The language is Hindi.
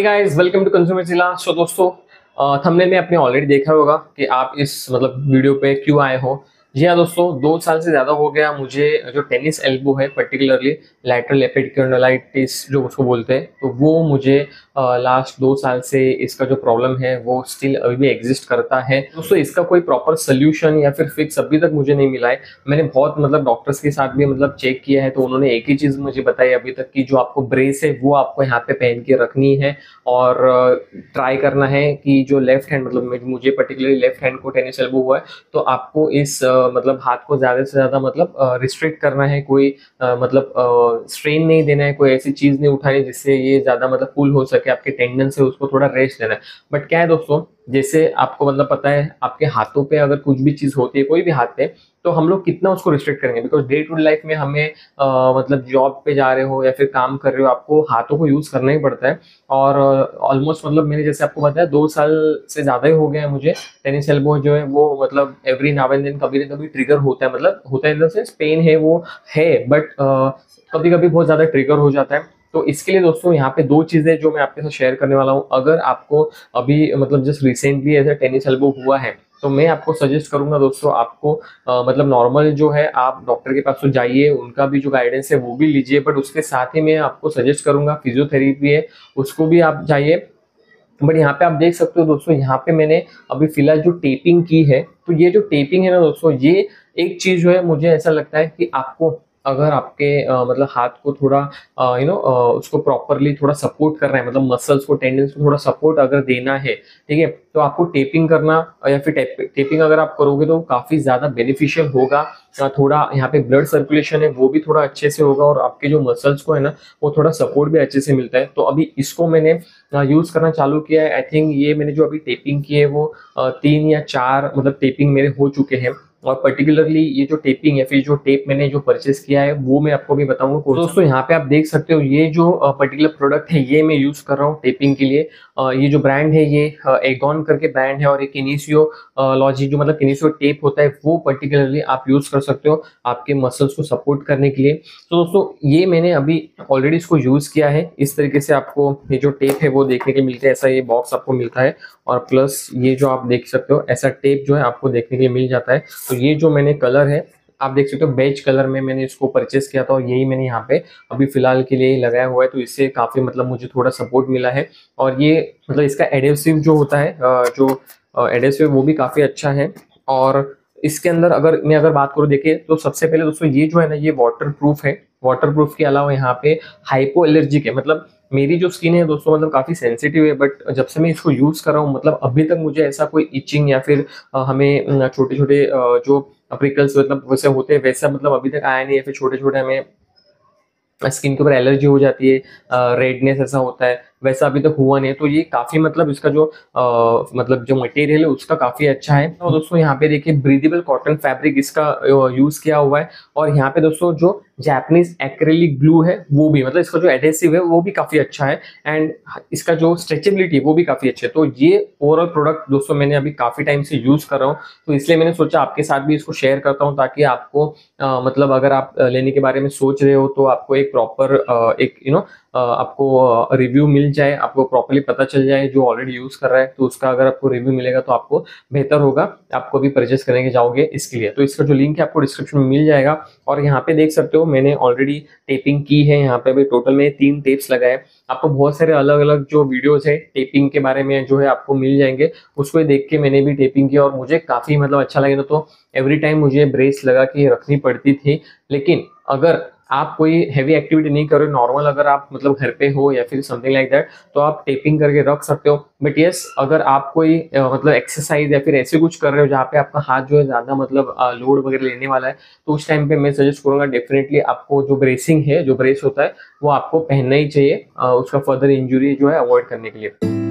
गाइस वेलकम टू कंज्यूमर जिला सो दोस्तों थंबनेल में आपने ऑलरेडी देखा होगा कि आप इस मतलब वीडियो पे क्यों आए हो? जी हाँ दोस्तों, दो साल से ज़्यादा हो गया मुझे जो टेनिस एल्बो है पर्टिकुलरली लैटरल एपिडिकर्नलाइटिस जो उसको बोलते हैं तो वो मुझे लास्ट दो साल से इसका जो प्रॉब्लम है वो स्टिल अभी भी एग्जिस्ट करता है। दोस्तों, इसका कोई प्रॉपर सोल्यूशन या फिर फिक्स अभी तक मुझे नहीं मिला है। मैंने बहुत मतलब डॉक्टर्स के साथ भी मतलब चेक किया है तो उन्होंने एक ही चीज़ मुझे बताई अभी तक कि जो आपको ब्रेस है, वो आपको यहाँ पे पहन के रखनी है और ट्राई करना है कि जो लेफ़्ट हैंड मतलब मुझे पर्टिकुलरली लेफ़्ट हैंड को टेनिस एल्बो हुआ है तो आपको इस मतलब हाथ को ज़्यादा से ज़्यादा मतलब रिस्ट्रिक्ट करना है, कोई मतलब स्ट्रेन नहीं देना है, कोई ऐसी चीज़ नहीं उठानी जिससे ये ज़्यादा मतलब फुल हो सके, आपके टेंडन से उसको थोड़ा रेस्ट देना है। बट क्या है दोस्तों जैसे आपको मतलब पता है आपके हाथों पे अगर कुछ भी चीज़ होती है कोई भी हाथ पे तो हम लोग कितना उसको रिस्ट्रिक्ट करेंगे? बिकॉज़ डे टू लाइफ में हमें आ, मतलब जॉब पे जा रहे हो या फिर काम कर रहे हो आपको हाथों को यूज़ करना ही पड़ता है। और ऑलमोस्ट मतलब मैंने जैसे आपको बताया दो साल से ज़्यादा ही हो गया है मुझे। टेनिस एल्बो जो है वो मतलब एवरी नाव एंड दिन कभी ना कभी ट्रिगर होता है। मतलब होता है इन द पेन है वो है बट कभी कभी बहुत ज़्यादा ट्रिगर हो जाता है। तो इसके लिए दोस्तों यहाँ पे दो चीज़ें जो मैं आपके साथ शेयर करने वाला हूँ। अगर आपको अभी मतलब जस्ट रिसेंटली ऐसा टेनिस एल्बो हुआ है तो मैं आपको सजेस्ट करूँगा दोस्तों आपको आ, मतलब नॉर्मल जो है आप डॉक्टर के पास तो जाइए उनका भी जो गाइडेंस है वो भी लीजिए बट उसके साथ ही मैं आपको सजेस्ट करूँगा फिजियोथेरेपी है उसको भी आप जाइए। बट यहाँ पे आप देख सकते हो दोस्तों यहाँ पे मैंने अभी फ़िलहाल जो टेपिंग की है तो ये जो टेपिंग है ना दोस्तों ये एक चीज़ जो है मुझे ऐसा लगता है कि आपको अगर आपके आ, मतलब हाथ को थोड़ा यू नो उसको प्रॉपरली थोड़ा सपोर्ट करना है मतलब मसल्स को टेंडेंस को थोड़ा सपोर्ट अगर देना है ठीक है तो आपको टेपिंग करना या फिर टेप, टेपिंग अगर आप करोगे तो काफ़ी ज़्यादा बेनिफिशियल होगा। थोड़ा यहाँ पे ब्लड सर्कुलेशन है वो भी थोड़ा अच्छे से होगा और आपके जो मसल्स को है ना वो थोड़ा सपोर्ट भी अच्छे से मिलता है। तो अभी इसको मैंने यूज़ करना चालू किया है। आई थिंक ये मैंने जो अभी टेपिंग की है वो तीन या चार मतलब टेपिंग मेरे हो चुके हैं। और पर्टिकुलरली ये जो टेपिंग या फिर जो टेप मैंने जो परचेस किया है, वो मैं आपको भी बताऊँगा तो दोस्तों, यहाँ पे आप देख सकते हो, ये जो पर्टिकुलर प्रोडक्ट है, ये मैं यूज़ कर रहा हूँ टेपिंग के लिए। ये जो ब्रांड है, ये एगॉन करके ब्रांड है और एक किनीसियो लॉजी जो मतलब किनीसियो टेप होता है, वो पर्टिकुलरली आप यूज़ कर सकते हो आपके मसल्स को सपोर्ट करने के लिए। तो दोस्तों, ये मैंने अभी ऑलरेडी इसको यूज़ किया है। इस तरीके से आपको ये जो टेप है, वो देखने के मिलते हैं, ऐसा ये बॉक्स आपको मिलता है। और प्लस ये जो आप देख सकते हो, ऐसा टेप जो है, आपको देखने के लिए मिल जाता है। तो ये जो मैंने कलर है, आप देख सकते हो बेज कलर में मैंने इसको परचेस किया था और यही मैंने यहाँ पे अभी फ़िलहाल के लिए लगाया हुआ है। तो इससे काफ़ी मतलब मुझे थोड़ा सपोर्ट मिला है और ये मतलब इसका एडेसिव जो होता है जो एडेसिव वो भी काफ़ी अच्छा है। और इसके अंदर अगर मैं अगर बात करूँ, देखिए तो सबसे पहले दोस्तों ये जो है ना, ये वाटर प्रूफ है। वाटर प्रूफ के अलावा यहाँ पे हाइपो है मतलब मेरी जो स्किन है दोस्तों मतलब काफ़ी सेंसिटिव है बट जब से मैं इसको यूज़ कर रहा हूँ मतलब अभी तक मुझे ऐसा कोई इचिंग या फिर हमें छोटे छोटे जो प्रिकल्स मतलब वैसे होते हैं, वैसा मतलब अभी तक आया नहीं है फिर छोटे छोटे हमें स्किन के ऊपर एलर्जी हो जाती है रेडनेस ऐसा होता है वैसा अभी तक हुआ नहीं तो ये काफ़ी मतलब इसका जो आ, मतलब जो मटेरियल है उसका काफ़ी अच्छा है। तो दोस्तों यहाँ पे देखिए ब्रीदेबल कॉटन फैब्रिक इसका यूज़ किया हुआ है। और यहाँ पे दोस्तों जो जैपनीज एक्रेलिक ग्लू है वो भी मतलब इसका जो एडेसिव है वो भी काफ़ी अच्छा है। एंड इसका जो स्ट्रेचेबिलिटी है वो भी काफ़ी अच्छा है। तो ये ओवरऑल प्रोडक्ट दोस्तों मैंने अभी काफ़ी टाइम से यूज़ कर रहा हूँ। तो इसलिए मैंने सोचा आपके साथ भी इसको शेयर करता हूँ ताकि आपको आ, मतलब अगर आप लेने के बारे में सोच रहे हो तो आपको एक प्रॉपर एक यू नो आपको रिव्यू मिल जाए, आपको प्रॉपरली पता चल जाए जो ऑलरेडी यूज़ कर रहा है तो उसका अगर आपको रिव्यू मिलेगा तो आपको बेहतर होगा। आपको भी परचेस करने के जाओगे इसके लिए। तो इसका जो लिंक है आपको डिस्क्रिप्शन में मिल जाएगा और यहाँ पे देख सकते हो मैंने ऑलरेडी टेपिंग की है। यहाँ पे अभी टोटल में तीन टेप्स लगाए। आपको बहुत सारे अलग अलग जो वीडियोज़ है टेपिंग के बारे में जो है आपको मिल जाएँगे। उसको देख के मैंने भी टेपिंग किया और मुझे काफ़ी मतलब अच्छा लगा। तो एवरी टाइम मुझे ब्रेस लगा के रखनी पड़ती थी। लेकिन अगर आप कोई हैवी एक्टिविटी नहीं कर रहे नॉर्मल अगर आप मतलब घर पे हो या फिर समथिंग लाइक दैट तो आप टेपिंग करके रख सकते हो। बट यस अगर आप कोई मतलब एक्सरसाइज या फिर ऐसे कुछ कर रहे हो जहाँ पे आपका हाथ जो है ज़्यादा मतलब लोड वगैरह लेने वाला है तो उस टाइम पे मैं सजेस्ट करूँगा डेफिनेटली आपको जो ब्रेसिंग है, जो ब्रेस होता है, वो आपको पहनना ही चाहिए उसका फर्दर इंजुरी जो है अवॉइड करने के लिए।